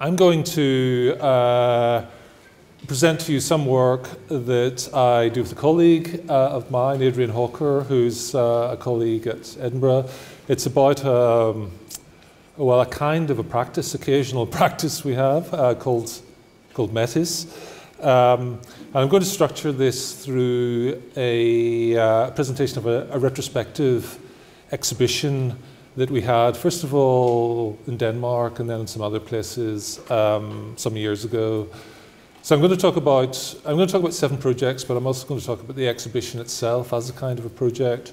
I'm going to uh, present to you some work that I do with a colleague uh, of mine, Adrian Hawker, who's uh, a colleague at Edinburgh. It's about, um, well, a kind of a practice, occasional practice we have uh, called, called METIS. Um, and I'm going to structure this through a uh, presentation of a, a retrospective exhibition that we had, first of all, in Denmark and then in some other places um, some years ago. So I'm going to talk about I'm going to talk about seven projects, but I'm also going to talk about the exhibition itself as a kind of a project.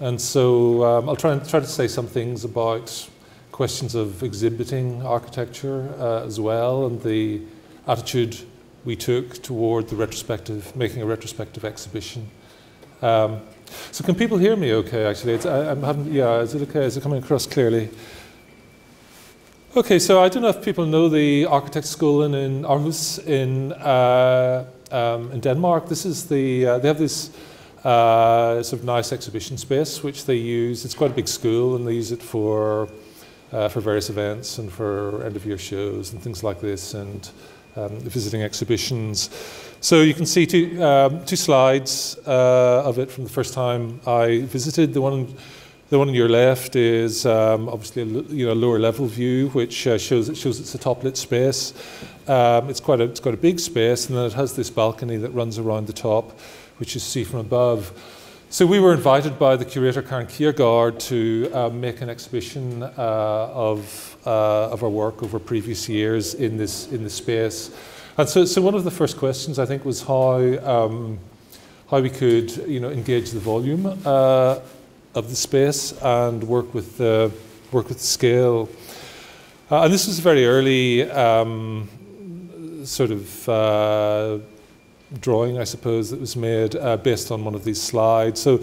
And so um, I'll try and try to say some things about questions of exhibiting architecture uh, as well, and the attitude we took toward the retrospective, making a retrospective exhibition. Um, so can people hear me okay, actually? It's, I, am having, yeah, is it okay? Is it coming across clearly? Okay, so I don't know if people know the architect school in, in Aarhus in, uh, um, in Denmark. This is the, uh, they have this uh, sort of nice exhibition space which they use. It's quite a big school and they use it for, uh, for various events and for end of year shows and things like this and um, visiting exhibitions. So you can see two, um, two slides uh, of it from the first time I visited. The one, the one on your left is um, obviously a you know, lower level view, which uh, shows it shows it's a top lit space. Um, it's quite a it's got a big space, and then it has this balcony that runs around the top, which you see from above. So we were invited by the curator Karen Kiergaard to uh, make an exhibition uh, of, uh, of our work over previous years in this in this space. And so, so one of the first questions I think was how, um, how we could you know, engage the volume uh, of the space and work with the, work with the scale. Uh, and this was a very early um, sort of uh, drawing, I suppose, that was made uh, based on one of these slides. So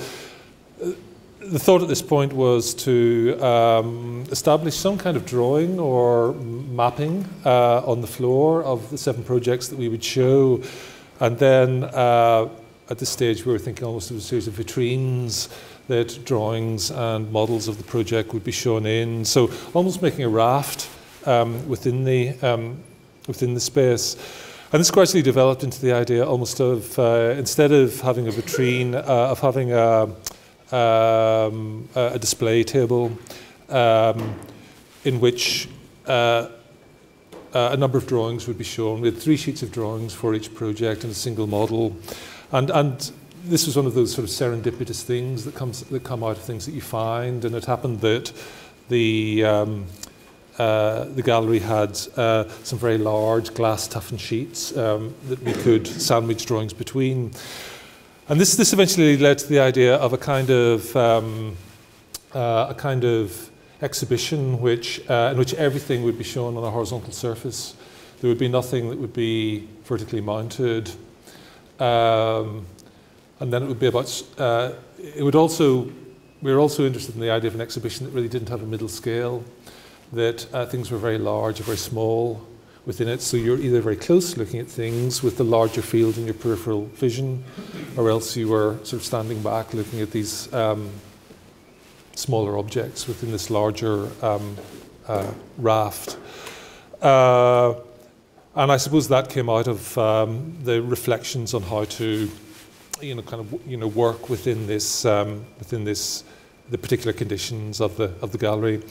uh, the thought at this point was to um, establish some kind of drawing or mapping uh, on the floor of the seven projects that we would show. And then uh, at this stage, we were thinking almost of a series of vitrines that drawings and models of the project would be shown in. So almost making a raft um, within, the, um, within the space. And this gradually developed into the idea almost of, uh, instead of having a vitrine, uh, of having a, um, a display table um, in which uh, uh, a number of drawings would be shown. We had three sheets of drawings for each project and a single model. And, and this was one of those sort of serendipitous things that, comes, that come out of things that you find. And it happened that the, um, uh, the gallery had uh, some very large glass toughened sheets um, that we could sandwich drawings between. And this, this eventually led to the idea of a kind of, um, uh, a kind of exhibition which, uh, in which everything would be shown on a horizontal surface. There would be nothing that would be vertically mounted. Um, and then it would be about, uh, it would also, we were also interested in the idea of an exhibition that really didn't have a middle scale, that uh, things were very large or very small, within it. So you're either very close looking at things with the larger field in your peripheral vision, or else you are sort of standing back looking at these um, smaller objects within this larger um, uh, raft. Uh, and I suppose that came out of um, the reflections on how to, you know, kind of you know work within this um, within this the particular conditions of the of the gallery.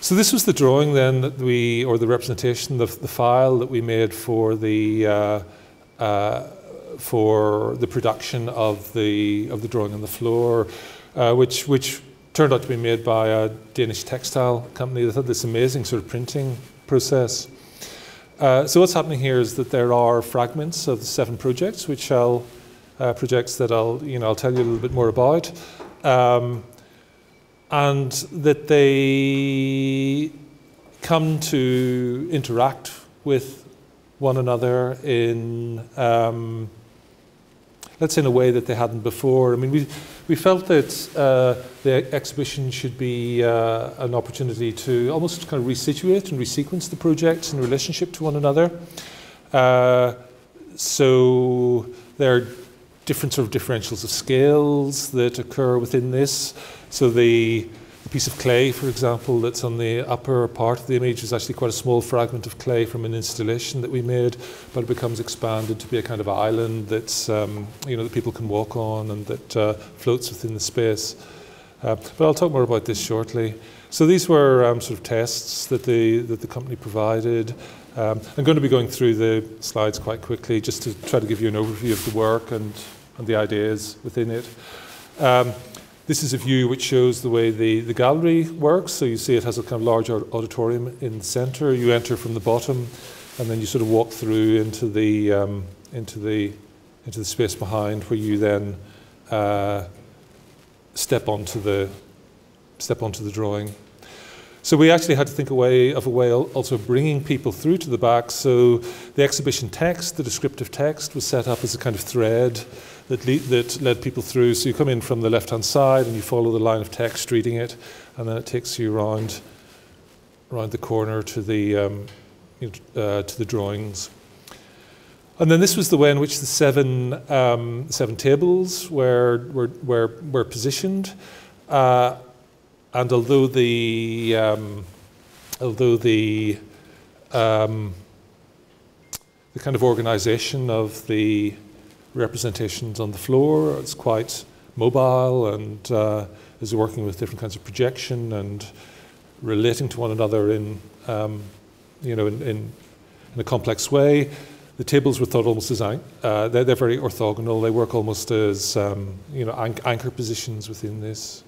So this was the drawing then that we, or the representation, the, the file that we made for the uh, uh, for the production of the of the drawing on the floor, uh, which which turned out to be made by a Danish textile company that had this amazing sort of printing process. Uh, so what's happening here is that there are fragments of the seven projects, which I'll uh, projects that I'll you know I'll tell you a little bit more about. Um, and that they come to interact with one another in, um, let's say, in a way that they hadn't before. I mean, we, we felt that uh, the exhibition should be uh, an opportunity to almost kind of resituate and resequence the projects in relationship to one another. Uh, so there different sort of differentials of scales that occur within this. So the the piece of clay, for example, that's on the upper part of the image is actually quite a small fragment of clay from an installation that we made, but it becomes expanded to be a kind of island that's, um, you know, that people can walk on and that uh, floats within the space. Uh, but I'll talk more about this shortly. So these were um, sort of tests that the, that the company provided. Um, I'm going to be going through the slides quite quickly just to try to give you an overview of the work and, and the ideas within it. Um, this is a view which shows the way the, the gallery works. So you see it has a kind of large auditorium in the center. You enter from the bottom and then you sort of walk through into the, um, into the, into the space behind where you then uh, step onto the, step onto the drawing. So we actually had to think away of a way also bringing people through to the back. So the exhibition text, the descriptive text, was set up as a kind of thread that, that led people through. So you come in from the left hand side and you follow the line of text reading it, and then it takes you around, around the corner to the, um, uh, to the drawings. And then this was the way in which the seven, um, seven tables were, were, were, were positioned. Uh, and although the, um, although the, um, the kind of organization of the representations on the floor. It's quite mobile and uh, is working with different kinds of projection and relating to one another in, um, you know, in, in, in, a complex way. The tables were thought almost as uh, they're, they're, very orthogonal. They work almost as um, you know anchor positions within this.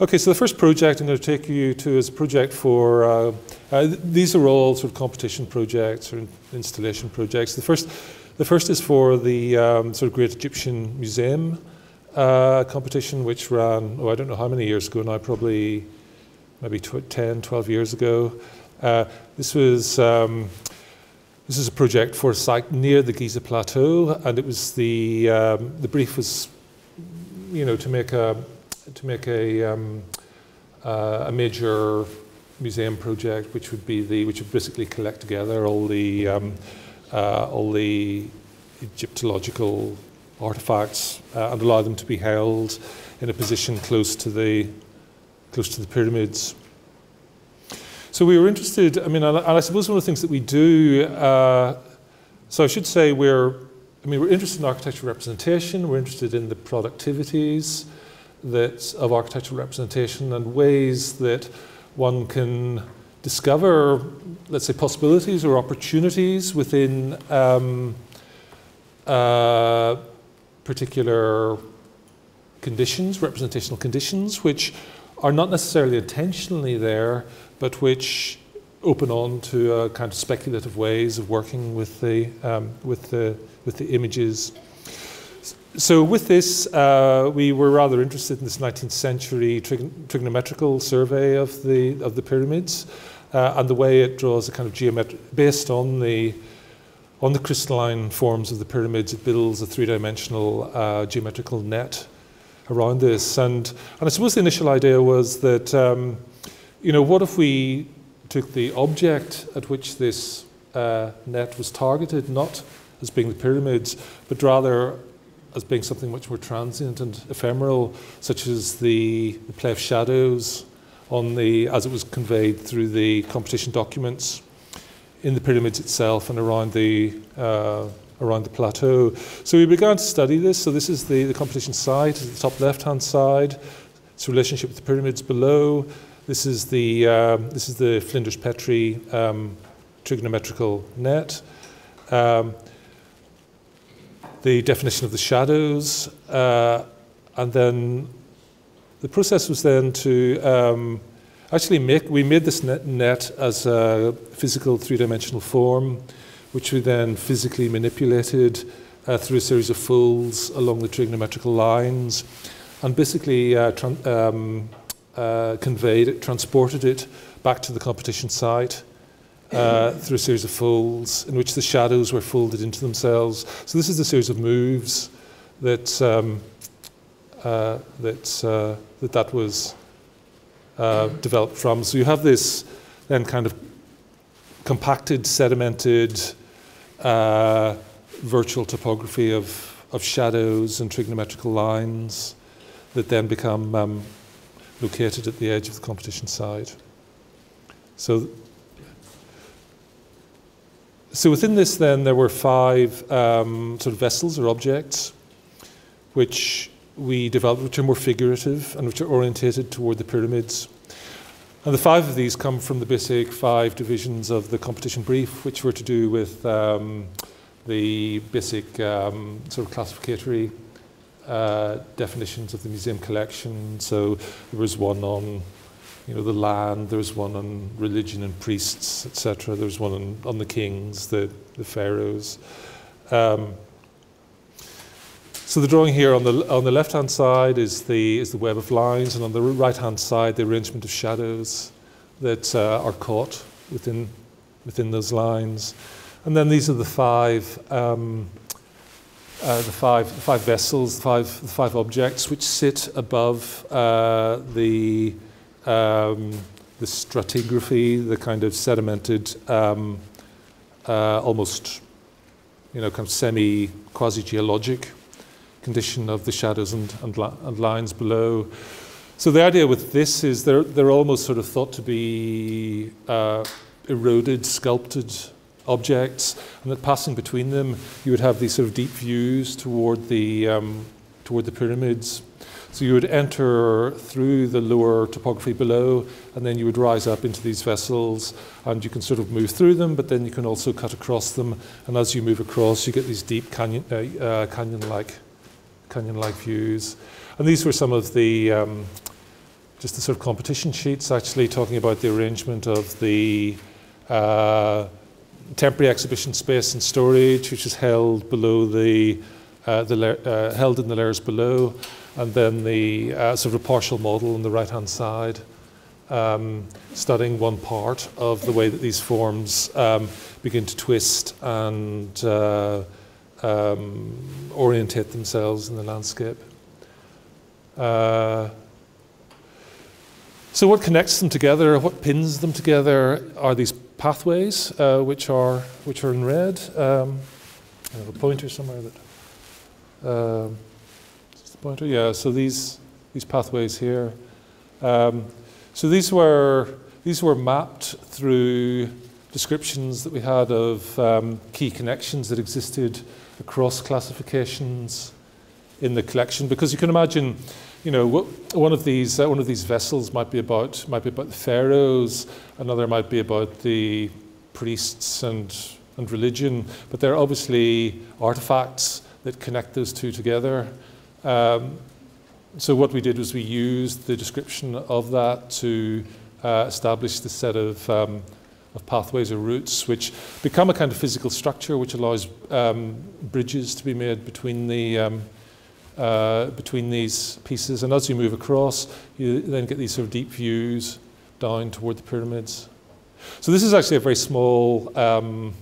Okay, so the first project I'm going to take you to is a project for, uh, uh, these are all sort of competition projects or installation projects. The first the first is for the um, sort of Great Egyptian Museum uh, competition, which ran, oh, I don't know how many years ago now, probably maybe 10, 12 years ago. Uh, this was um, this is a project for a site near the Giza Plateau, and it was the um, the brief was, you know, to make a to make a um, uh, a major museum project, which would be the which would basically collect together all the um, uh, all the Egyptological artifacts uh, and allow them to be held in a position close to the close to the pyramids. So we were interested. I mean, and I suppose one of the things that we do. Uh, so I should say we're. I mean, we're interested in architectural representation. We're interested in the productivities that of architectural representation and ways that one can discover, let's say, possibilities or opportunities within um, uh, particular conditions, representational conditions, which are not necessarily intentionally there, but which open on to kind of speculative ways of working with the um, with the with the images. So with this, uh, we were rather interested in this 19th century trig trigonometrical survey of the of the pyramids uh, and the way it draws a kind of geometric, based on the, on the crystalline forms of the pyramids, it builds a three-dimensional uh, geometrical net around this. And, and I suppose the initial idea was that, um, you know, what if we took the object at which this uh, net was targeted, not as being the pyramids, but rather as being something much more transient and ephemeral, such as the, the play of shadows on the, as it was conveyed through the competition documents in the pyramids itself and around the, uh, around the plateau. So we began to study this. So this is the, the competition site, the top left-hand side. Its relationship with the pyramids below. This is the, um, this is the Flinders-Petrie um, trigonometrical net. Um, the definition of the shadows, uh, and then the process was then to um, actually make, we made this net, net as a physical three-dimensional form, which we then physically manipulated uh, through a series of folds along the trigonometrical lines, and basically uh, um, uh, conveyed it, transported it back to the competition site uh, through a series of folds in which the shadows were folded into themselves. So this is a series of moves that um, that, uh, that that was uh, developed from. So you have this then kind of compacted, sedimented uh, virtual topography of, of shadows and trigonometrical lines that then become um, located at the edge of the competition side. So, so within this, then there were five um, sort of vessels or objects, which we developed, which are more figurative and which are orientated toward the pyramids. And the five of these come from the basic five divisions of the competition brief, which were to do with um, the basic um, sort of classificatory uh, definitions of the museum collection. So there was one on, you know, the land. There was one on religion and priests, etc. There was one on, on the kings, the the pharaohs. Um, so the drawing here on the on the left hand side is the is the web of lines, and on the right hand side the arrangement of shadows that uh, are caught within within those lines. And then these are the five um, uh, the five the five vessels, the five the five objects which sit above uh, the um, the stratigraphy, the kind of sedimented, um, uh, almost you know kind of semi quasi geologic condition of the shadows and, and, and, lines below. So the idea with this is they're, they're almost sort of thought to be uh, eroded, sculpted objects, and that passing between them, you would have these sort of deep views toward the, um, toward the pyramids. So you would enter through the lower topography below, and then you would rise up into these vessels, and you can sort of move through them, but then you can also cut across them. And as you move across, you get these deep canyon, uh, uh, canyon-like canyon-like views. And these were some of the, um, just the sort of competition sheets actually talking about the arrangement of the uh, temporary exhibition space and storage, which is held below the, uh, the uh, held in the layers below, and then the uh, sort of a partial model on the right-hand side, um, studying one part of the way that these forms um, begin to twist and uh, um, orientate themselves in the landscape. Uh, so, what connects them together, what pins them together, are these pathways, uh, which are which are in red. Um, I have a pointer somewhere that. Uh, the pointer, yeah. So these these pathways here. Um, so these were these were mapped through descriptions that we had of um, key connections that existed across classifications in the collection? Because you can imagine you know one of these uh, one of these vessels might be about might be about the pharaohs another might be about the priests and and religion but there are obviously artifacts that connect those two together. Um, so what we did was we used the description of that to uh, establish the set of um, of pathways or routes, which become a kind of physical structure which allows um, bridges to be made between the um, uh, between these pieces. And as you move across, you then get these sort of deep views down toward the pyramids. So this is actually a very small, um,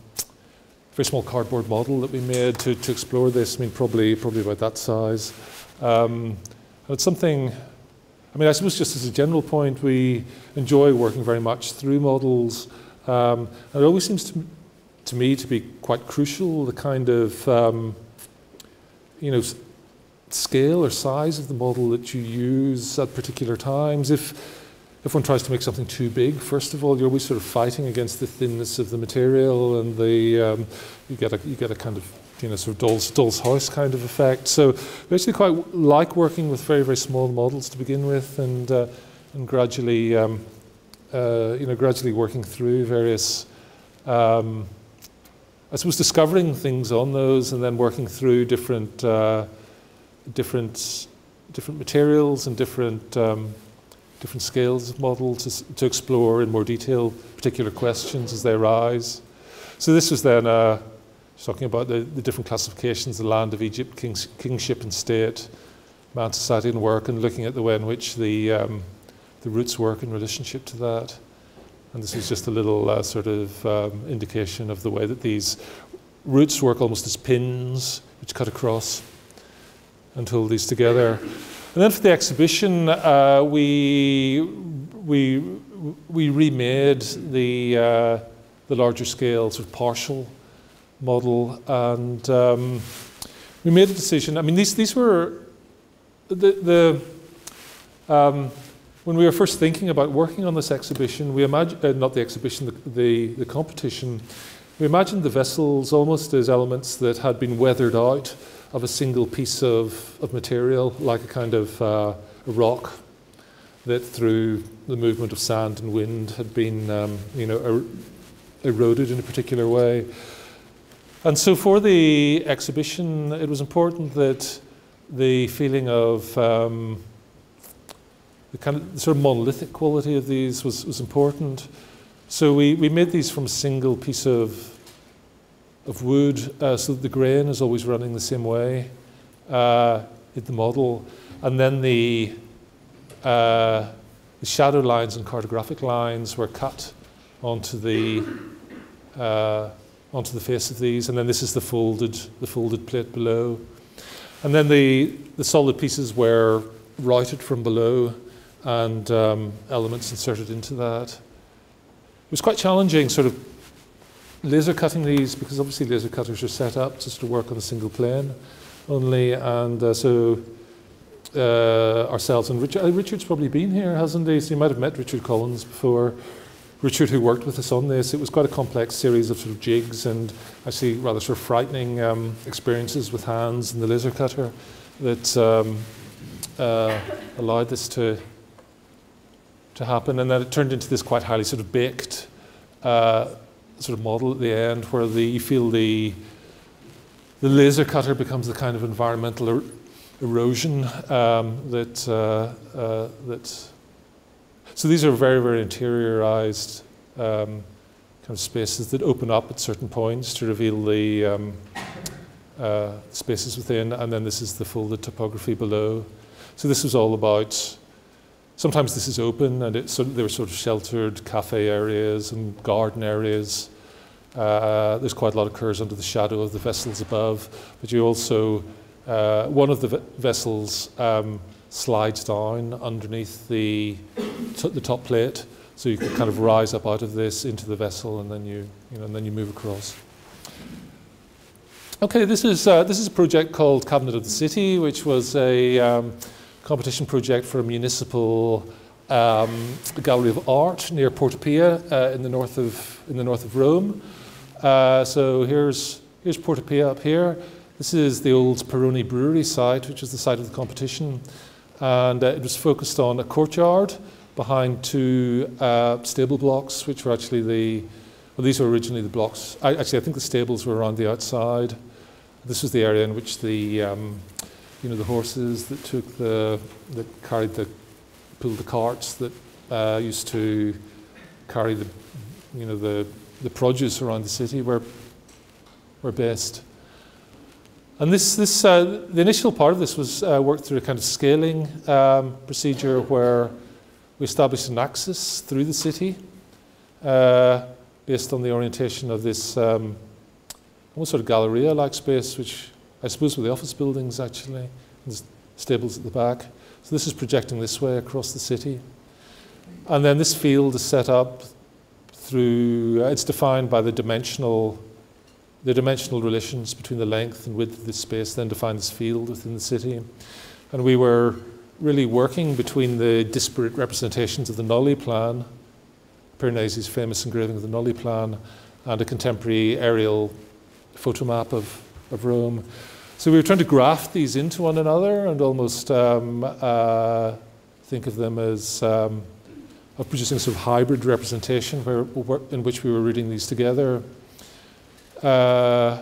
very small cardboard model that we made to, to explore this. I mean, probably probably about that size. Um, and it's something. I mean, I suppose just as a general point, we enjoy working very much through models. Um, and it always seems to, to me to be quite crucial, the kind of, um, you know, scale or size of the model that you use at particular times. If, if one tries to make something too big, first of all, you're always sort of fighting against the thinness of the material and the, um, you, get a, you get a kind of you know, sort of doll's, doll's house kind of effect. So we actually quite like working with very, very small models to begin with and, uh, and gradually um, uh, you know, gradually working through various, um, I suppose, discovering things on those, and then working through different, uh, different, different materials and different, um, different scales of model to, to explore in more detail particular questions as they arise. So this was then uh, talking about the, the, different classifications, the land of Egypt, kings, kingship and state, man, society and work, and looking at the way in which the um, the routes work in relationship to that. And this is just a little uh, sort of um, indication of the way that these routes work almost as pins which cut across and hold these together. And then for the exhibition, uh, we, we, we remade the, uh, the larger scale sort of partial model and um, we made a decision. I mean, these, these were the, the um, when we were first thinking about working on this exhibition, we imagined, uh, not the exhibition, the, the, the, competition, we imagined the vessels almost as elements that had been weathered out of a single piece of, of material, like a kind of uh, rock that through the movement of sand and wind had been, um, you know, er eroded in a particular way. And so for the exhibition, it was important that the feeling of um, the kind of sort of monolithic quality of these was, was important. So we, we made these from a single piece of, of wood uh, so that the grain is always running the same way uh, in the model. And then the, uh, the shadow lines and cartographic lines were cut onto the, uh, onto the face of these. And then this is the folded, the folded plate below. And then the, the solid pieces were routed from below and um, elements inserted into that. It was quite challenging, sort of laser cutting these because obviously laser cutters are set up just to work on a single plane only, and uh, so uh, ourselves and Richard, uh, Richard's probably been here, hasn't he? So you might have met Richard Collins before. Richard, who worked with us on this, it was quite a complex series of sort of jigs and actually rather sort of frightening um, experiences with hands and the laser cutter that um, uh, allowed this to to happen. And then it turned into this quite highly sort of baked uh, sort of model at the end where the, you feel the, the laser cutter becomes the kind of environmental er erosion um, that, uh, uh, that. So these are very, very interiorized um, kind of spaces that open up at certain points to reveal the um, uh, spaces within, and then this is the folded topography below. So this was all about Sometimes this is open and there are sort of sheltered cafe areas and garden areas. Uh, there's quite a lot of occurs under the shadow of the vessels above, but you also, uh, one of the vessels um, slides down underneath the, the top plate, so you can kind of rise up out of this into the vessel and then you, you know, and then you move across. Okay, this is, uh, this is a project called Cabinet of the City, which was a um, competition project for a municipal um, gallery of art near Porta Pia uh, in the north of in the north of Rome. Uh, so here's here's Porta Pia up here. This is the old Peroni Brewery site, which is the site of the competition, and uh, it was focused on a courtyard behind two uh, stable blocks, which were actually the well, these were originally the blocks. I, actually, I think the stables were around the outside. This was the area in which the um, you know, the horses that took the, that carried the, pulled the carts that uh, used to carry the, you know, the, the produce around the city were, were based. And this, this, uh, the initial part of this was uh, worked through a kind of scaling um, procedure where we established an axis through the city uh, based on the orientation of this um, almost sort of galleria-like space, which I suppose with the office buildings actually, there's stables at the back. So this is projecting this way across the city. And then this field is set up through, uh, it's defined by the dimensional, the dimensional relations between the length and width of this space then define this field within the city. And we were really working between the disparate representations of the Nolli plan, Piranesi's famous engraving of the Nolli plan, and a contemporary aerial photo map of of Rome. So we were trying to graft these into one another and almost um, uh, think of them as um, of producing sort of hybrid representation where, in which we were reading these together. Uh,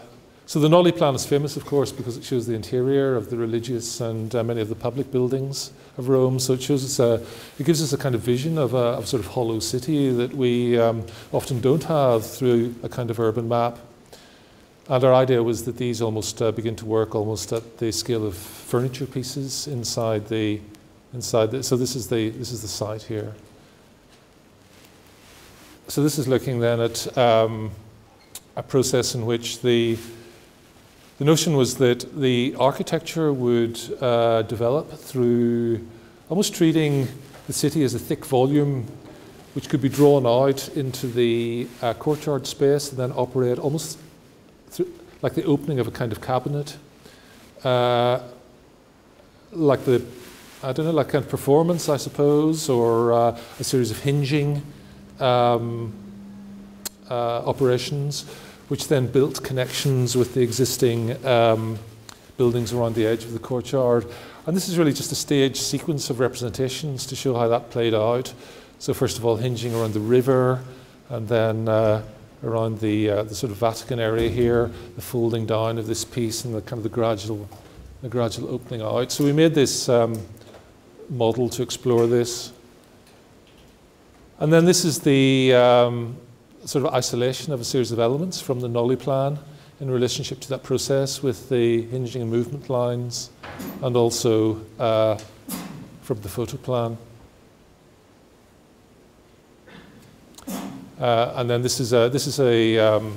so the Nolli plan is famous, of course, because it shows the interior of the religious and uh, many of the public buildings of Rome. So it shows us a, it gives us a kind of vision of a, of sort of hollow city that we um, often don't have through a kind of urban map. And our idea was that these almost uh, begin to work almost at the scale of furniture pieces inside the inside. The, so this is the this is the site here. So this is looking then at um, a process in which the the notion was that the architecture would uh, develop through almost treating the city as a thick volume which could be drawn out into the uh, courtyard space and then operate almost like the opening of a kind of cabinet, uh, like the I don't know, like kind of performance, I suppose, or uh, a series of hinging um, uh, operations, which then built connections with the existing um, buildings around the edge of the courtyard. And this is really just a stage sequence of representations to show how that played out. So first of all, hinging around the river, and then uh, around the, uh, the sort of Vatican area here, the folding down of this piece and the kind of the gradual, the gradual opening out. So we made this um, model to explore this. And then this is the um, sort of isolation of a series of elements from the Nolli plan in relationship to that process with the hinging and movement lines and also uh, from the photo plan. Uh, and then this is a, this is a, um,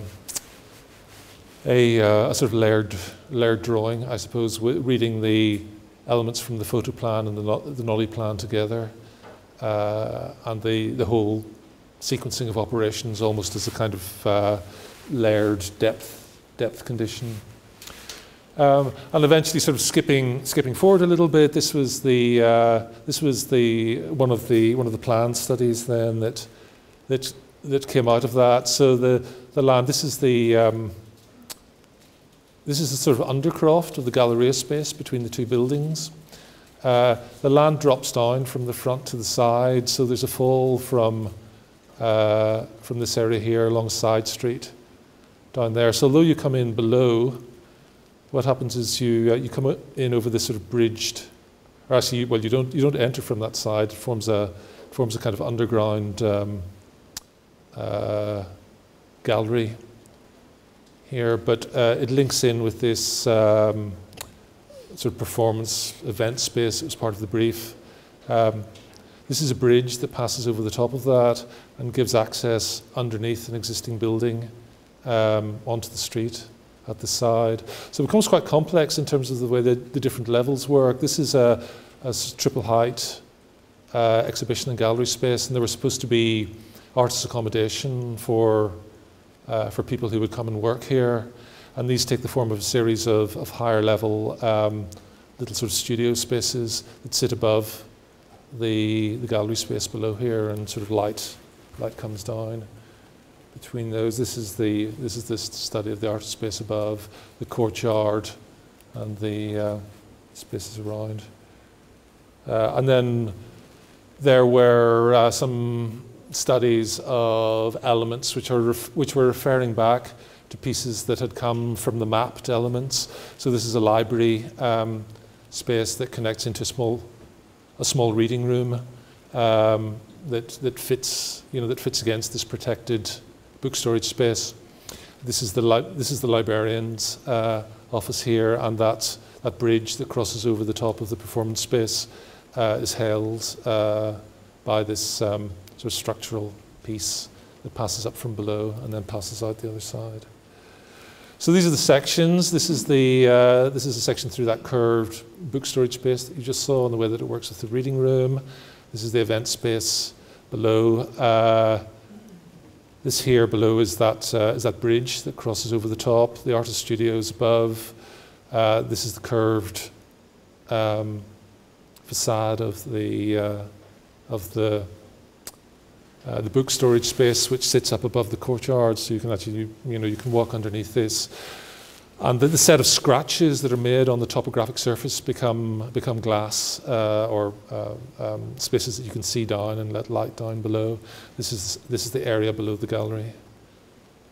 a, uh, a, sort of layered, layered drawing, I suppose, reading the elements from the photo plan and the, the Nolli plan together, uh, and the, the whole sequencing of operations almost as a kind of uh, layered depth, depth condition. Um, and eventually, sort of skipping, skipping forward a little bit, this was the, uh, this was the, one, of the, one of the plan studies then that, that that came out of that. So the, the land, this is the, um, this is the sort of undercroft of the Galleria space between the two buildings. Uh, the land drops down from the front to the side, so there's a fall from, uh, from this area here along Side Street down there. So although you come in below, what happens is you, uh, you come in over this sort of bridged, or actually, well, you don't, you don't enter from that side. It forms a, forms a kind of underground um, uh, gallery here, but uh, it links in with this um, sort of performance event space. It was part of the brief. Um, this is a bridge that passes over the top of that and gives access underneath an existing building um, onto the street at the side. So it becomes quite complex in terms of the way the, the different levels work. This is a, a triple height uh, exhibition and gallery space, and there were supposed to be artist accommodation for, uh, for people who would come and work here. And these take the form of a series of, of higher level um, little sort of studio spaces that sit above the, the gallery space below here and sort of light, light comes down between those. This is the this is the study of the artist space above, the courtyard, and the uh, spaces around. Uh, and then there were uh, some studies of elements which, are which were referring back to pieces that had come from the mapped elements. So this is a library um, space that connects into a small, a small reading room um, that, that, fits, you know, that fits against this protected book storage space. This is the, this is the librarian's uh, office here, and that, that bridge that crosses over the top of the performance space uh, is held uh, by this um, sort of structural piece that passes up from below and then passes out the other side. So these are the sections. This is the uh, this is a section through that curved book storage space that you just saw and the way that it works with the reading room. This is the event space below. Uh, this here below is that uh, is that bridge that crosses over the top. The artist studios above. Uh, this is the curved um, facade of the uh, of the uh, the book storage space, which sits up above the courtyard, so you can actually, you, you know, you can walk underneath this. And the, the, set of scratches that are made on the topographic surface become, become glass uh, or uh, um, spaces that you can see down and let light down below. This is, this is the area below the gallery.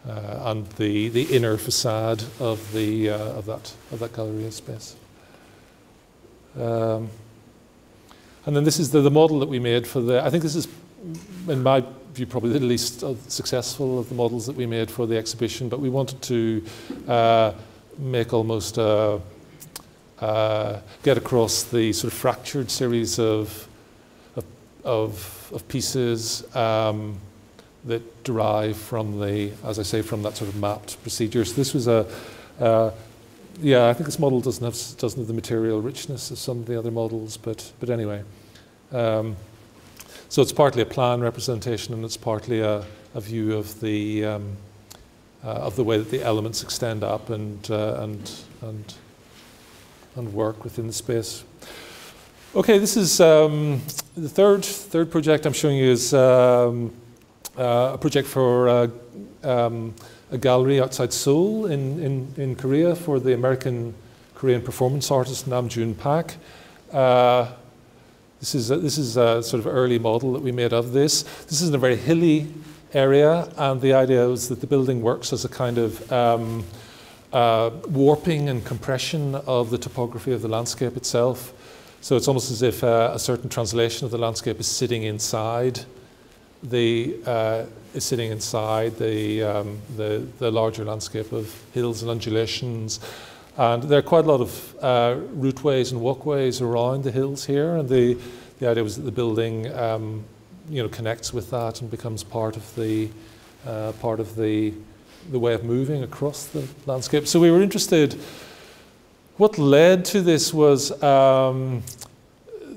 Uh, and the, the inner facade of, the, uh, of, that, of that gallery space. Um, and then this is the, the model that we made for the, I think this is in my view, probably the least successful of the models that we made for the exhibition, but we wanted to uh, make almost a, uh, uh, get across the sort of fractured series of, of, of, of pieces um, that derive from the, as I say, from that sort of mapped procedure. So this was a, uh, yeah, I think this model doesn't have, doesn't have the material richness of some of the other models, but, but anyway. Um, so it's partly a plan representation and it's partly a, a view of the, um, uh, of the way that the elements extend up and, uh, and, and, and work within the space. Okay, this is um, the third third project I'm showing you is um, uh, a project for uh, um, a gallery outside Seoul in, in, in Korea for the American Korean performance artist Nam June Paik. Uh, this is, a, this is a sort of early model that we made of this. This is in a very hilly area, and the idea is that the building works as a kind of um, uh, warping and compression of the topography of the landscape itself. So it's almost as if uh, a certain translation of the landscape is sitting inside the uh, is sitting inside the, um, the, the larger landscape of hills and undulations. And there are quite a lot of uh, routeways and walkways around the hills here, and the, the idea was that the building um, you know, connects with that and becomes part of the, uh, part of the, the way of moving across the landscape. So we were interested, what led to this was um,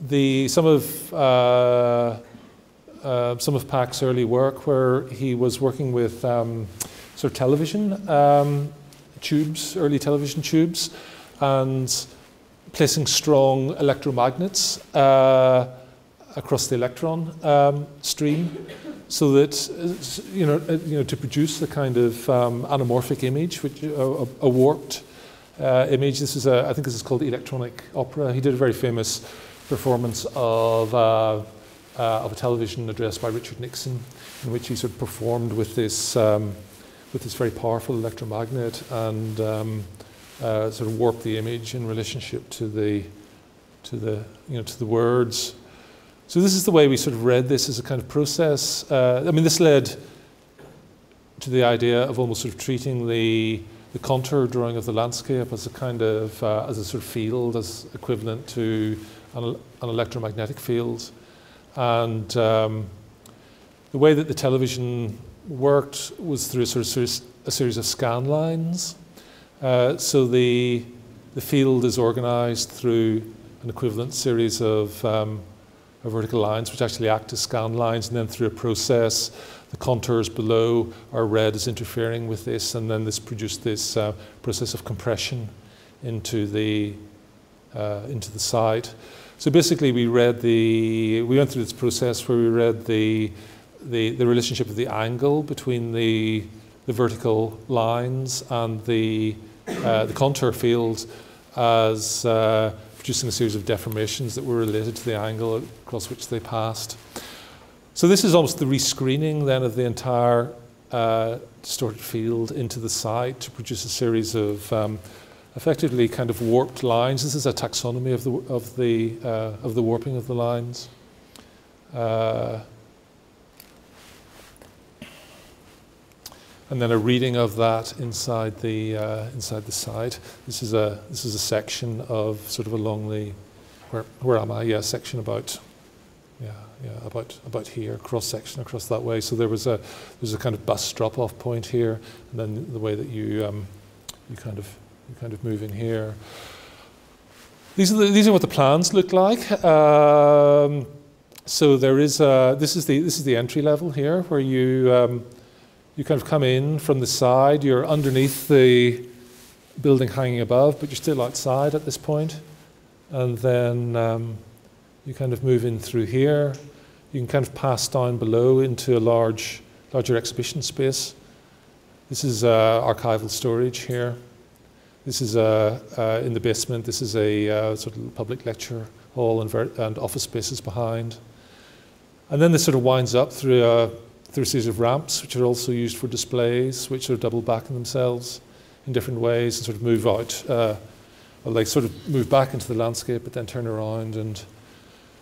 the, some of uh, uh, some of Paik's early work, where he was working with um, sort of television um, tubes, early television tubes, and placing strong electromagnets uh, across the electron um, stream, so that uh, you know, uh, you know, to produce the kind of um, anamorphic image, which a, a warped uh, image. This is a, I think this is called electronic opera. He did a very famous performance of uh, of a television address by Richard Nixon, in which he sort of performed with this, um, with this very powerful electromagnet and um, uh, sort of warp the image in relationship to the, to the, you know, to the words. So this is the way we sort of read this as a kind of process. Uh, I mean, this led to the idea of almost sort of treating the, the contour drawing of the landscape as a kind of, uh, as a sort of field, as equivalent to an, an electromagnetic field. And um, the way that the television worked was through a sort of a series of scan lines. Uh, so the, the field is organized through an equivalent series of, um, of vertical lines, which actually act as scan lines, and then through a process, the contours below are read as interfering with this, and then this produced this uh, process of compression into the, uh, into the site. So basically, we read the, we went through this process where we read the, the, the relationship of the angle between the, the vertical lines and the, uh, the contour field as uh, producing a series of deformations that were related to the angle across which they passed. So this is almost the rescreening then of the entire uh, distorted field into the site to produce a series of um, effectively kind of warped lines. This is a taxonomy of the, of the, uh, of the warping of the lines. And then a reading of that inside the, uh, inside the site. This is, a, this is a section of sort of along the, where, where am I? Yeah, section about, yeah, yeah, about, about here, cross section across that way. So there was a, there's a kind of bus drop off point here, and then the way that you, um, you kind of you kind of move in here. These are, the, these are what the plans look like. Um, so there is a, this is the this is the entry level here where you um, you kind of come in from the side. You're underneath the building hanging above, but you're still outside at this point. And then um, you kind of move in through here. You can kind of pass down below into a large larger exhibition space. This is uh, archival storage here. This is a, uh, in the basement. This is a uh, sort of public lecture hall and, and, office spaces behind. And then this sort of winds up through a, through a series of ramps, which are also used for displays, which are double back in themselves in different ways and sort of move out. Uh, well, they sort of move back into the landscape, but then turn around and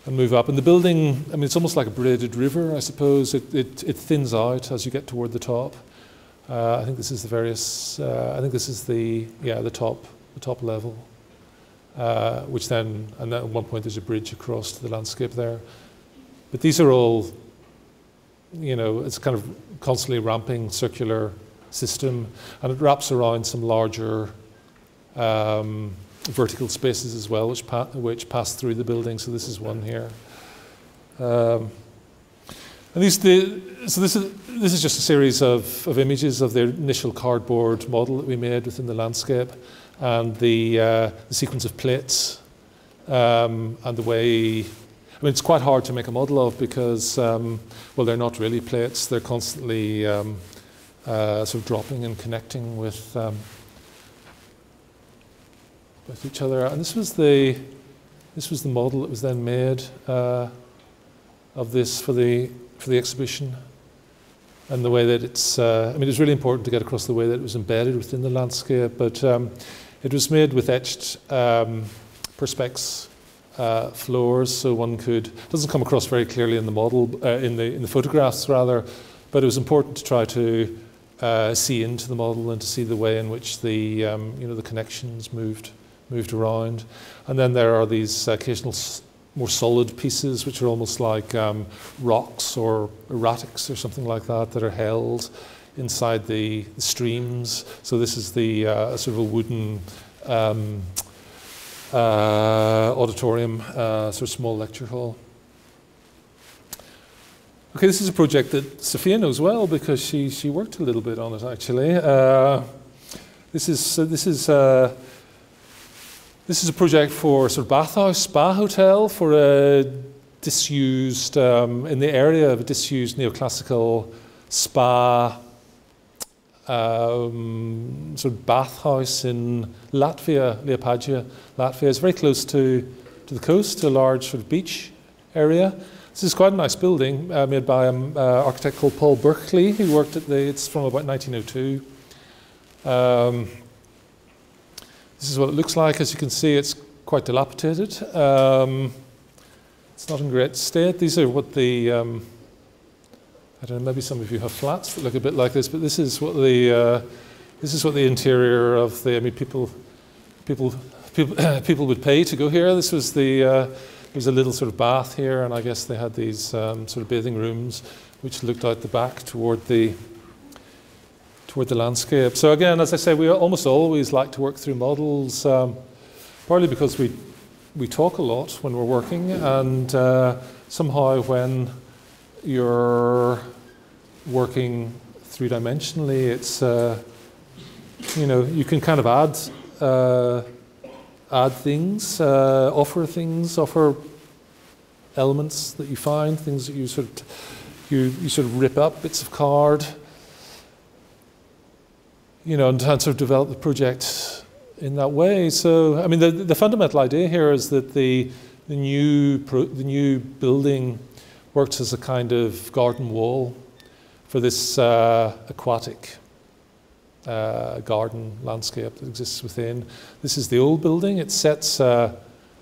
and move up. And the building, I mean, it's almost like a braided river, I suppose. It, it, it thins out as you get toward the top. Uh, I think this is the various. Uh, I think this is the yeah the top the top level, uh, which then and then at one point there's a bridge across to the landscape there. But these are all, you know, it's kind of constantly ramping circular system, and it wraps around some larger um, vertical spaces as well, which pa which pass through the building. So this is one here. Um, and these, the, so this is, this is just a series of, of images of the initial cardboard model that we made within the landscape and the, uh, the sequence of plates um, and the way. I mean, it's quite hard to make a model of because, um, well, they're not really plates. They're constantly um, uh, sort of dropping and connecting with um, with each other. And this was the this was the model that was then made uh, of this for the for the exhibition and the way that it's, uh, I mean, it's really important to get across the way that it was embedded within the landscape, but um, it was made with etched um, perspex uh, floors, so one could, doesn't come across very clearly in the model, uh, in, the, in the photographs rather, but it was important to try to uh, see into the model and to see the way in which the, um, you know, the connections moved, moved around. And then there are these occasional more solid pieces, which are almost like um, rocks or erratics or something like that, that are held inside the, the streams. So this is the uh, sort of a wooden um, auditorium, uh, sort of small lecture hall. Okay, this is a project that Sophia knows well because she, she worked a little bit on it actually. Uh, this is, this is uh, this is a project for sort of bathhouse spa hotel for a disused, um, in the area of a disused neoclassical spa um, sort of bathhouse in Latvia, Liepaja, Latvia. It's very close to, to the coast, a large sort of beach area. This is quite a nice building uh, made by an um, uh, architect called Paul Bertschy, who worked at the, it's from about 1902. Um, this is what it looks like. As you can see, it's quite dilapidated. Um, it's not in great state. These are what the, um, I don't know, maybe some of you have flats that look a bit like this, but this is what the, uh, this is what the interior of the, I mean, people, people, people, people would pay to go here. This was the, uh, there was a little sort of bath here, and I guess they had these um, sort of bathing rooms which looked out the back toward the, toward the landscape. So again, as I say, we almost always like to work through models, um, partly because we we talk a lot when we're working, and uh, somehow when you're working three dimensionally, it's uh, you know you can kind of add uh, add things, uh, offer things, offer elements that you find, things that you sort of you, you sort of rip up bits of card you know, and sort of develop the project in that way. So, I mean, the, the fundamental idea here is that the, the, new pro, the new building works as a kind of garden wall for this uh, aquatic uh, garden landscape that exists within. This is the old building. It sets, uh,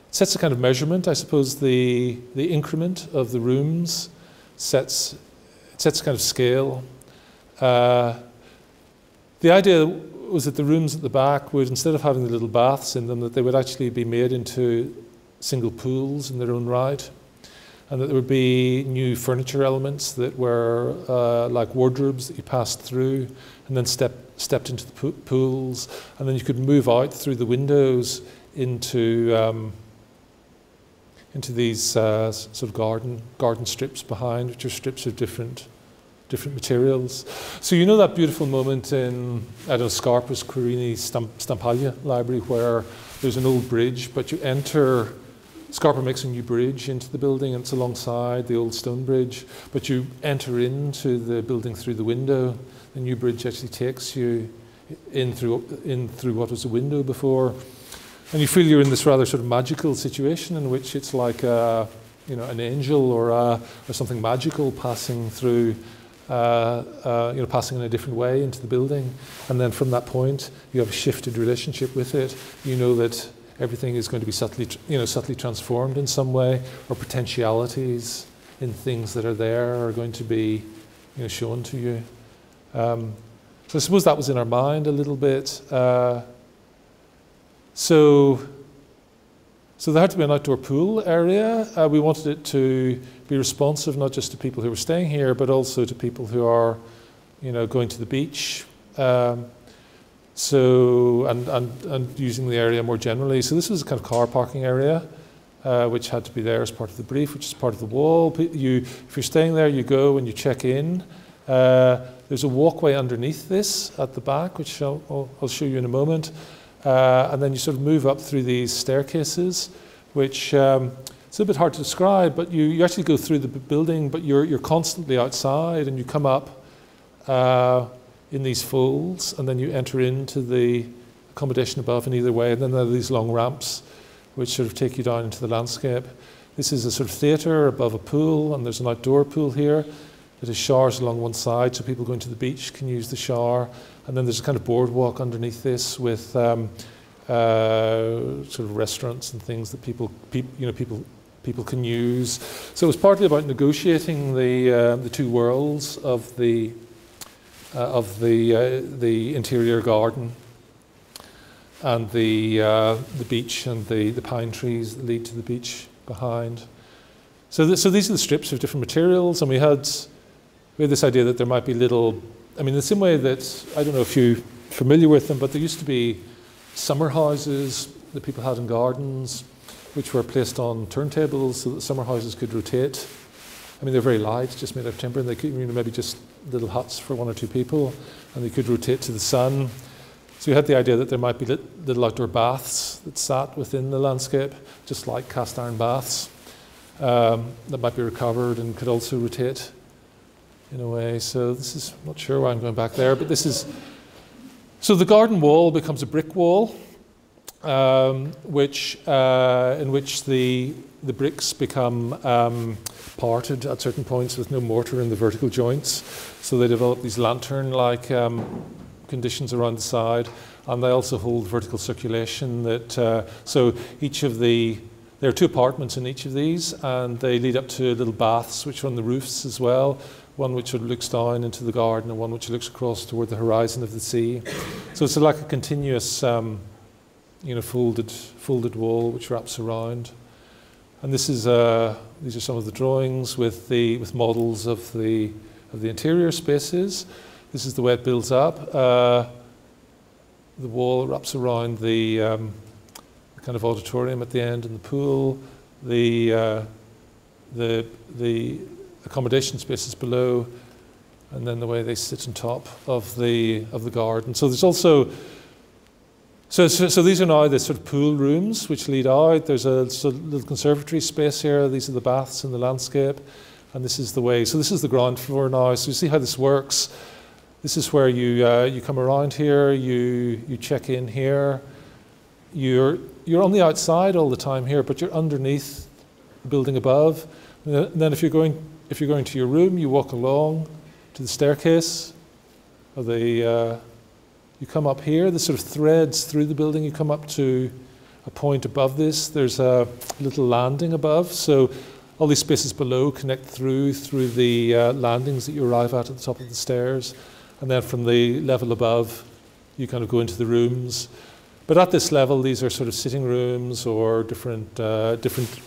sets a kind of measurement. I suppose the, the increment of the rooms sets, sets a kind of scale. Uh, the idea was that the rooms at the back would, instead of having the little baths in them, that they would actually be made into single pools in their own right, and that there would be new furniture elements that were uh, like wardrobes that you passed through and then step, stepped into the pools, and then you could move out through the windows into um, into these uh, sort of garden garden strips behind, which are strips of different different materials. So you know that beautiful moment in, I don't know, Scarpa's Querini Stampalia library where there's an old bridge, but you enter, Scarpa makes a new bridge into the building and it's alongside the old stone bridge, but you enter into the building through the window. The new bridge actually takes you in through, in through what was a window before. And you feel you're in this rather sort of magical situation in which it's like a, you know, an angel or, a, or something magical passing through uh, uh, you know, passing in a different way into the building. And then from that point, you have a shifted relationship with it. You know that everything is going to be subtly, you know, subtly transformed in some way, or potentialities in things that are there are going to be you know, shown to you. Um, so I suppose that was in our mind a little bit. Uh, so so there had to be an outdoor pool area. Uh, we wanted it to be responsive not just to people who were staying here, but also to people who are, you know, going to the beach. Um, so and, and and using the area more generally. So this was a kind of car parking area, uh, which had to be there as part of the brief, which is part of the wall. You, if you're staying there, you go and you check in. Uh, there's a walkway underneath this at the back, which I'll, I'll show you in a moment. Uh, and then you sort of move up through these staircases, which um, it's a bit hard to describe, but you, you actually go through the building, but you're, you're constantly outside and you come up uh, in these folds and then you enter into the accommodation above in either way. And then there are these long ramps which sort of take you down into the landscape. This is a sort of theatre above a pool, and there's an outdoor pool here has showers along one side, so people going to the beach can use the shower. And then there's a kind of boardwalk underneath this with um, uh, sort of restaurants and things that people, peop, you know, people, people can use. So it was partly about negotiating the, uh, the two worlds of the, of the, uh, the interior garden and the, uh, the beach and the, the pine trees that lead to the beach behind. So, th- so these are the strips of different materials, and we had, we had this idea that there might be little, I mean, the same way that, I don't know if you're familiar with them, but there used to be summer houses that people had in gardens, which were placed on turntables so that summer houses could rotate. I mean, they're very light, just made of timber, and they could, you know, maybe just little huts for one or two people, and they could rotate to the sun. So you had the idea that there might be little outdoor baths that sat within the landscape, just like cast iron baths, um, that might be recovered and could also rotate in a way. So this is, I'm not sure why I'm going back there, but this is, so the garden wall becomes a brick wall, um, which, uh, in which the, the bricks become um, parted at certain points with no mortar in the vertical joints. So they develop these lantern-like um, conditions around the side, and they also hold vertical circulation. That uh, so each of the there are two apartments in each of these, and they lead up to little baths which are on the roofs as well. One which looks down into the garden, and one which looks across toward the horizon of the sea. So it's like a continuous, um, you know, folded folded wall which wraps around. And this is uh, these are some of the drawings with the with models of the of the interior spaces. This is the way it builds up. Uh, the wall wraps around the, um, the, kind of auditorium at the end and the pool. The, uh, the, the accommodation spaces below, and then the way they sit on top of the, of the garden. So there's also so, so, so, these are now the sort of pool rooms which lead out. There's a sort of little conservatory space here. These are the baths and the landscape. And this is the way. So this is the ground floor now. So you see how this works. This is where you, uh, you come around here, you, you check in here. You're, you're on the outside all the time here, but you're underneath the building above. And then if you're, going, if you're going to your room, you walk along to the staircase. Or the, uh, you come up here, this sort of threads through the building. You come up to a point above this. There's a little landing above. So all these spaces below connect through through the uh, landings that you arrive at at the top of the stairs. And then from the level above, you kind of go into the rooms. But at this level, these are sort of sitting rooms or different, uh, different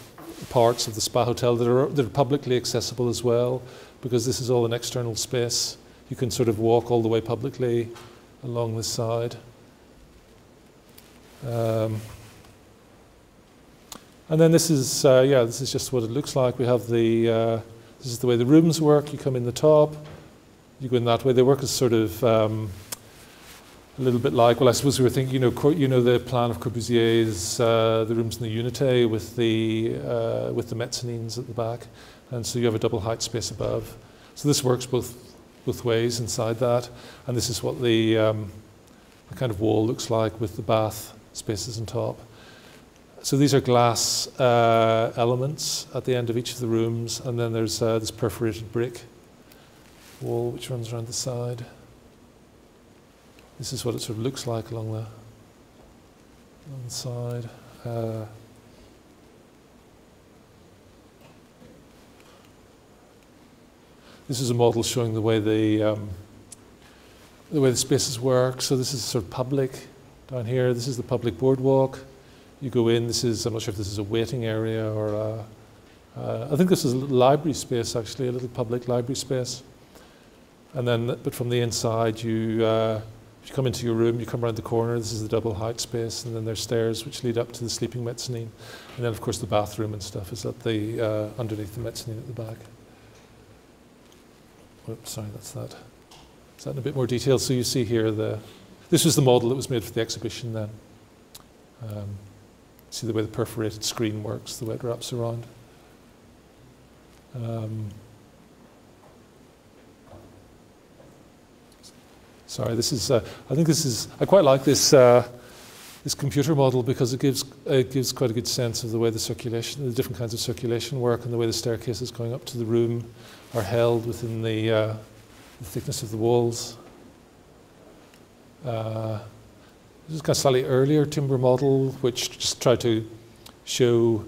parts of the spa hotel that are, that are publicly accessible as well, because this is all an external space. You can sort of walk all the way publicly along the side. Um, and then this is, uh, yeah, this is just what it looks like. We have the, uh, this is the way the rooms work. You come in the top, you go in that way. They work as sort of um, a little bit like, well, I suppose we were thinking, you know, you know the plan of Corbusier's, uh, the rooms in the Unité with the, uh, with the mezzanines at the back. And so you have a double height space above. So this works both, both ways inside that. And this is what the, um, the kind of wall looks like with the bath spaces on top. So these are glass uh, elements at the end of each of the rooms, and then there's uh, this perforated brick wall which runs around the side. This is what it sort of looks like along the, along the side. Uh, this is a model showing the way the um, the way the spaces work. So this is sort of public down here. This is the public boardwalk. You go in. This is I'm not sure if this is a waiting area or a, uh, I think this is a library space actually, a little public library space. And then, but from the inside, you, uh, you come into your room, you come around the corner, this is the double height space, and then there's stairs which lead up to the sleeping mezzanine. And then, of course, the bathroom and stuff is at the, uh, underneath the mezzanine at the back. Oops, sorry, that's that. Is that in a bit more detail? So you see here the, this was the model that was made for the exhibition then. Um, See the way the perforated screen works, the way it wraps around. Um, sorry, this is. Uh, I think this is. I quite like this. Uh, this computer model because it gives it gives quite a good sense of the way the circulation, the different kinds of circulation work, and the way the staircase is going up to the room are held within the, uh, the thickness of the walls. Uh, this is kind of slightly earlier timber model, which just tried to show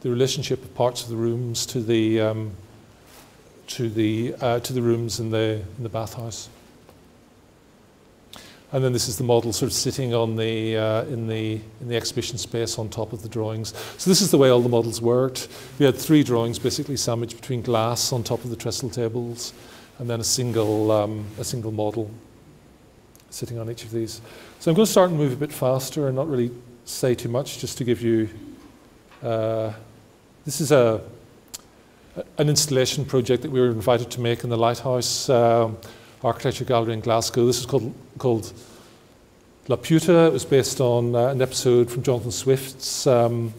the relationship of parts of the rooms to the um, to the uh, to the rooms in the in the bathhouse. And then this is the model sort of sitting on the, uh, in, the, in the exhibition space on top of the drawings. So this is the way all the models worked. We had three drawings basically sandwiched between glass on top of the trestle tables and then a single, um, a single model sitting on each of these. So I'm going to start and move a bit faster and not really say too much just to give you... Uh, this is a, an installation project that we were invited to make in the Lighthouse um, Architecture Gallery in Glasgow. This is called, called Laputa. It was based on uh, an episode from Jonathan Swift's um,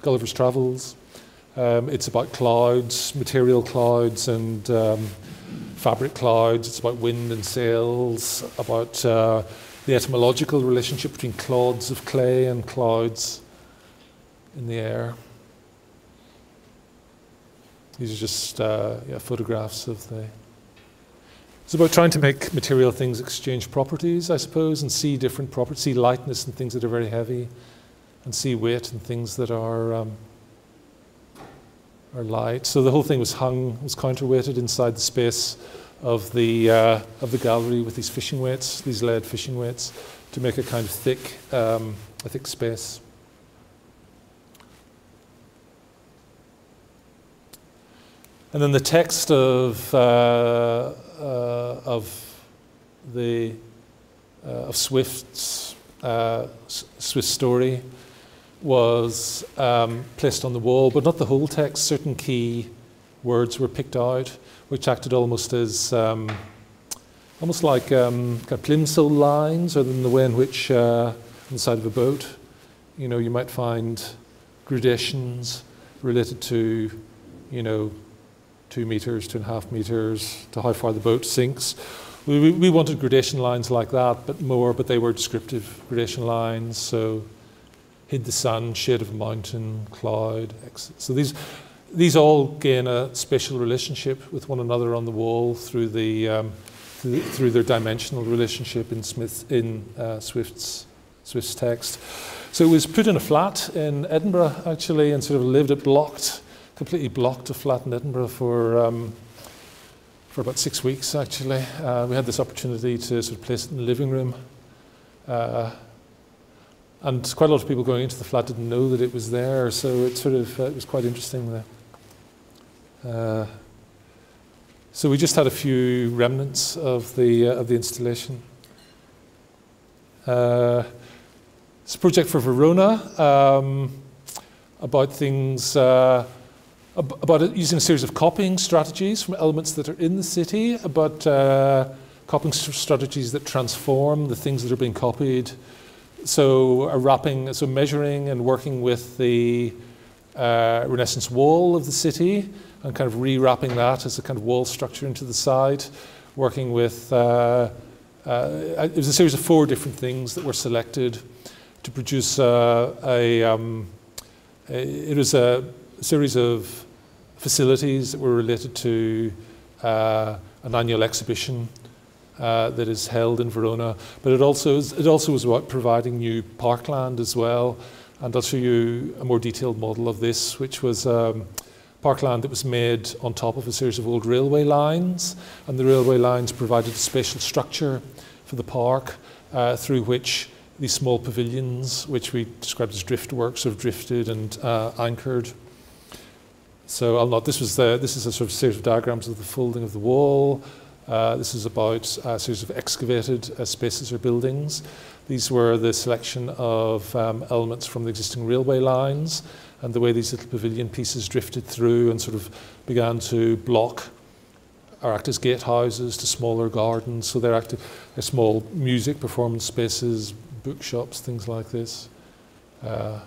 Gulliver's Travels. Um, it's about clouds, material clouds, and um, fabric clouds. It's about wind and sails, about uh, the etymological relationship between clods of clay and clouds in the air. These are just uh, yeah, photographs of the it's about trying to make material things exchange properties, I suppose, and see different properties, see lightness in things that are very heavy, and see weight in things that are um, are light. So the whole thing was hung, was counterweighted inside the space of the uh, of the gallery with these fishing weights, these lead fishing weights, to make a kind of thick, um, a thick space. And then the text of uh, of the uh, of Swift's uh, Swift story was um, placed on the wall, but not the whole text. Certain key words were picked out, which acted almost as um, almost like um, kind of plimsoll lines, or than the way in which uh, on the side of a boat, you know, you might find gradations related to, you know, two meters, two and a half meters, to how far the boat sinks. We, we wanted gradation lines like that, but more, but they were descriptive gradation lines. So hid the sun, shade of a mountain, cloud. Exit. So these, these all gain a spatial relationship with one another on the wall through the, um, through, through, their dimensional relationship in Smith in uh, Swift's Swift's text. So it was put in a flat in Edinburgh actually, and sort of lived it blocked completely blocked a flat in Edinburgh for, um, for about six weeks, actually. Uh, we had this opportunity to sort of place it in the living room. Uh, and quite a lot of people going into the flat didn't know that it was there, so it sort of uh, it was quite interesting there. Uh, so we just had a few remnants of the uh, of the installation. Uh, it's a project for Verona um, about things uh, about using a series of copying strategies from elements that are in the city, about uh, copying strategies that transform the things that are being copied. So, wrapping, so measuring and working with the uh, Renaissance wall of the city and kind of rewrapping that as a kind of wall structure into the side, working with, uh, uh, it was a series of four different things that were selected to produce uh, a, um, a, it was a series of facilities that were related to uh, an annual exhibition uh, that is held in Verona. But it also, is, it also was about providing new parkland as well. And I'll show you a more detailed model of this, which was um, parkland that was made on top of a series of old railway lines. And the railway lines provided a spatial structure for the park uh, through which these small pavilions, which we described as driftworks, have drifted and uh, anchored. So I'll note this was the, this is a sort of series of diagrams of the folding of the wall. Uh, this is about a series of excavated uh, spaces or buildings. These were the selection of um, elements from the existing railway lines and the way these little pavilion pieces drifted through and sort of began to block or act as gatehouses to smaller gardens. So they're active, they're small music performance spaces, bookshops, things like this. Uh,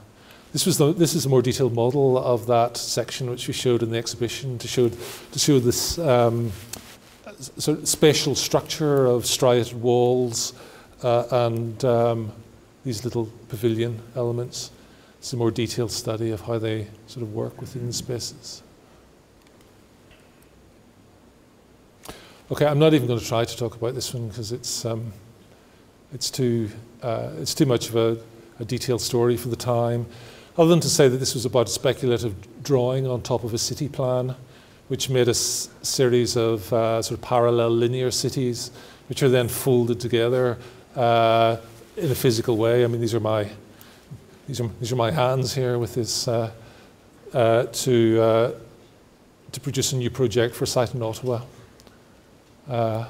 this was the, this is a more detailed model of that section which we showed in the exhibition to show to show this um, sort of spatial structure of striated walls uh, and um, these little pavilion elements. It's a more detailed study of how they sort of work within the spaces. Okay, I'm not even going to try to talk about this one because it's um, it's too uh, it's too much of a, a, detailed story for the time. Other than to say that this was about a speculative drawing on top of a city plan, which made a series of uh, sort of parallel linear cities, which are then folded together uh, in a physical way. I mean, these are my these are these are my hands here with this uh, uh, to uh, to produce a new project for a site in Ottawa. Uh,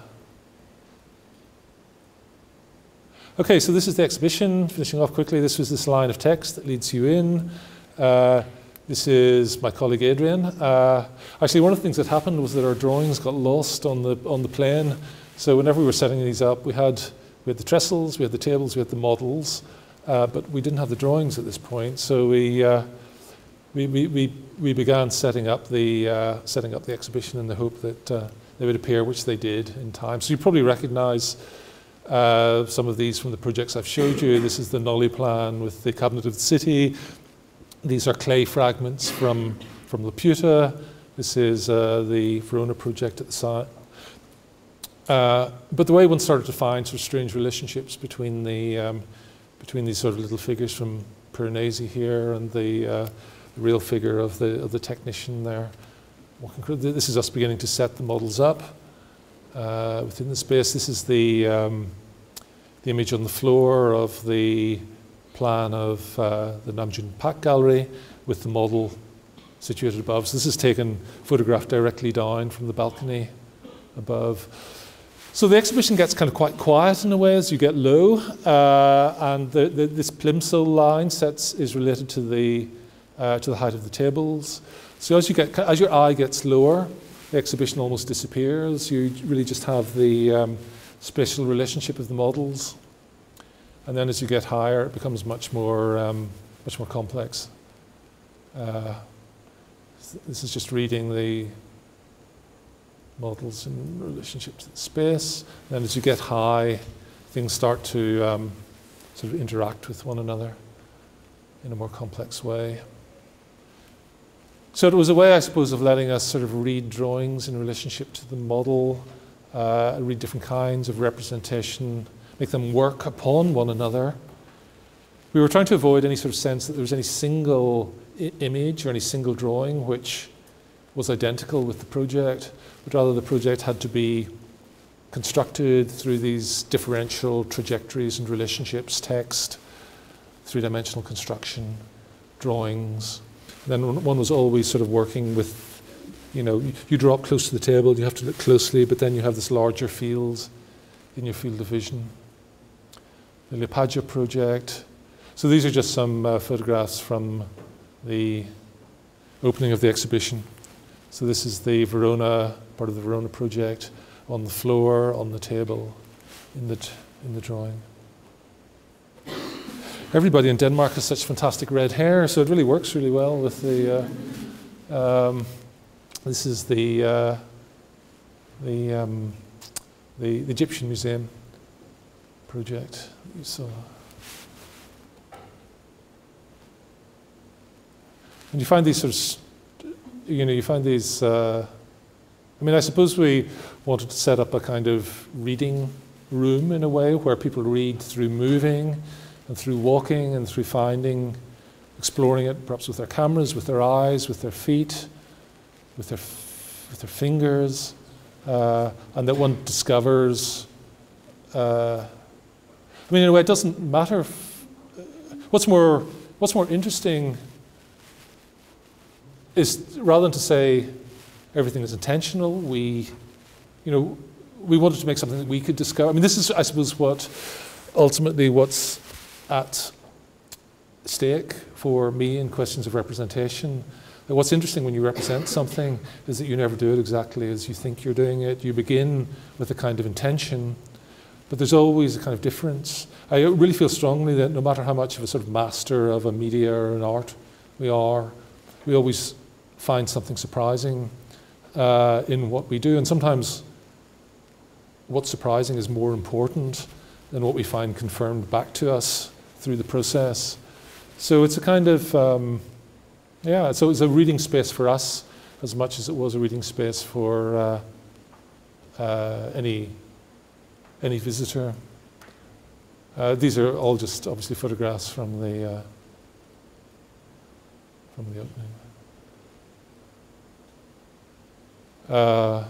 okay, so this is the exhibition. Finishing off quickly, this was this line of text that leads you in. Uh, this is my colleague Adrian. Uh, actually, one of the things that happened was that our drawings got lost on the on the plane. So whenever we were setting these up, we had we had the trestles, we had the tables, we had the models, uh, but we didn't have the drawings at this point. So we uh, we, we, we, we began setting up the uh, setting up the exhibition in the hope that uh, they would appear, which they did in time. So you probably recognize uh, some of these from the projects I've showed you. This is the Nolli plan with the Cabinet of the City. These are clay fragments from, from Laputa. This is uh, the Verona project at the site. Uh, but the way one started to find sort of strange relationships between the um, between these sort of little figures from Piranesi here and the, uh, the real figure of the of the technician there. This is us beginning to set the models up uh, within the space. This is the, um, the image on the floor of the plan of uh, the Nam June Paik Gallery with the model situated above. So this is taken, photographed directly down from the balcony above. So the exhibition gets kind of quite quiet in a way as you get low, uh, and the, the, this plimsoll line sets is related to the, uh, to the height of the tables. So as, you get, as your eye gets lower, the exhibition almost disappears. You really just have the um, spatial relationship of the models. And then as you get higher, it becomes much more, um, much more complex. Uh, this is just reading the models in relationship to the space. Then as you get high, things start to um, sort of interact with one another in a more complex way. So it was a way, I suppose, of letting us sort of read drawings in relationship to the model, uh, read different kinds of representation, make them work upon one another. We were trying to avoid any sort of sense that there was any single image or any single drawing which was identical with the project, but rather the project had to be constructed through these differential trajectories and relationships, text, three-dimensional construction, drawings, then one was always sort of working with, you know, you, you draw up close to the table, you have to look closely, but then you have this larger field in your field of vision. The Liepāja project. So these are just some uh, photographs from the opening of the exhibition. So this is the Verona, part of the Verona project, on the floor, on the table, in the, in the drawing everybody in Denmark has such fantastic red hair, so it really works really well with the. Uh, um, this is the uh, the, um, the, the Egyptian Museum project you saw. And you find these sort of, you know, you find these. Uh, I mean, I suppose we wanted to set up a kind of reading room in a way where people read through moving and through walking and through finding, exploring it perhaps with their cameras, with their eyes, with their feet, with their, with their fingers, uh, and that one discovers. Uh, I mean, in a way, it doesn't matter. What's more, what's more interesting is rather than to say everything is intentional, we, you know, we wanted to make something that we could discover. I mean, this is, I suppose, what ultimately what's at stake for me in questions of representation. And what's interesting when you represent something is that you never do it exactly as you think you're doing it. You begin with a kind of intention, but there's always a kind of difference. I really feel strongly that no matter how much of a sort of master of a media or an art we are, we always find something surprising uh, in what we do. And sometimes what's surprising is more important than what we find confirmed back to us through the process. So it's a kind of, um, yeah, so it's a reading space for us as much as it was a reading space for uh, uh, any, any visitor. Uh, these are all just obviously photographs from the, uh, from the opening. Uh,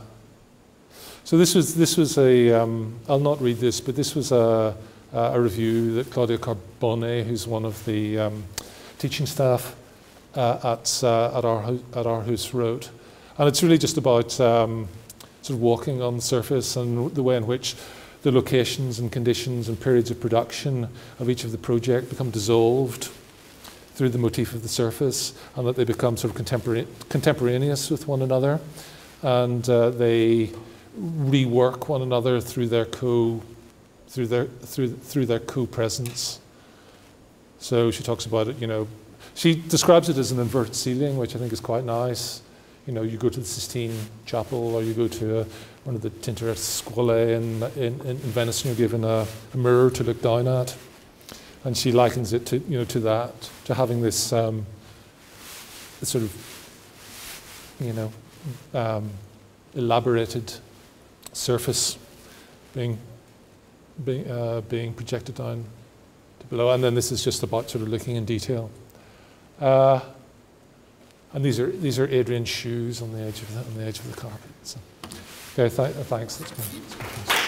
so this was, this was a, um, I'll not read this, but this was a, a review that Claudia Carbone, who's one of the um, teaching staff uh, at, uh, at, our, at wrote. And it's really just about um, sort of walking on the surface and the way in which the locations and conditions and periods of production of each of the project become dissolved through the motif of the surface and that they become sort of contempora contemporaneous with one another and uh, they rework one another through their co through their through through their co-presence. So she talks about it, you know, she describes it as an inverted ceiling, which I think is quite nice. You know, you go to the Sistine Chapel or you go to a, one of the Tintoret Scuole in, in, in Venice and you're given a, a, mirror to look down at. And she likens it to, you know, to that, to having this, um, sort of, you know, um, elaborated surface being, being, uh, being projected down to below. And then this is just about sort of looking in detail. Uh, and these are, these are Adrian's shoes on the edge of the, on the, edge of the carpet. So, okay, th thanks.